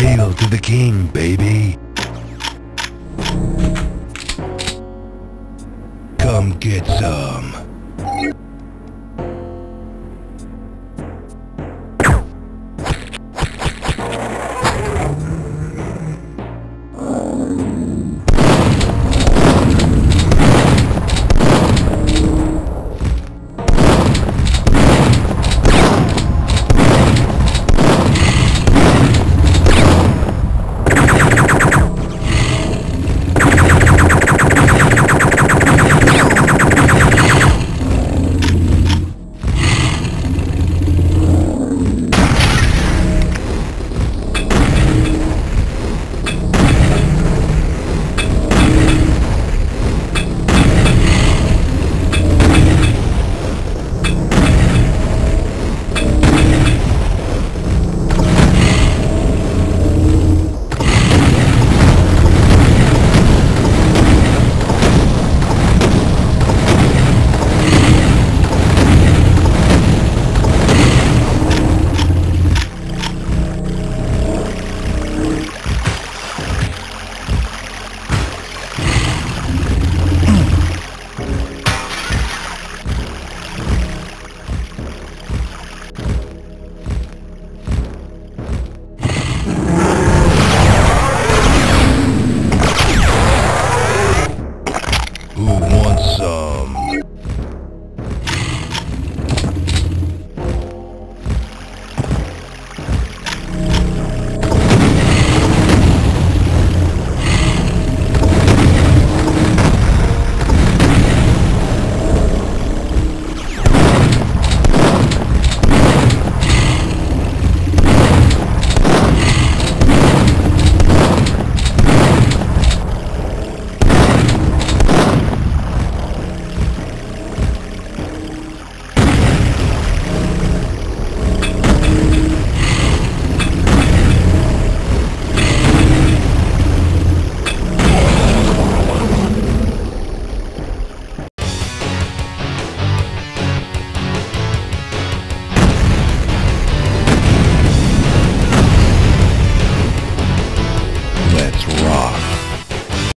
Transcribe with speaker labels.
Speaker 1: Hail to the king, baby. Come get some.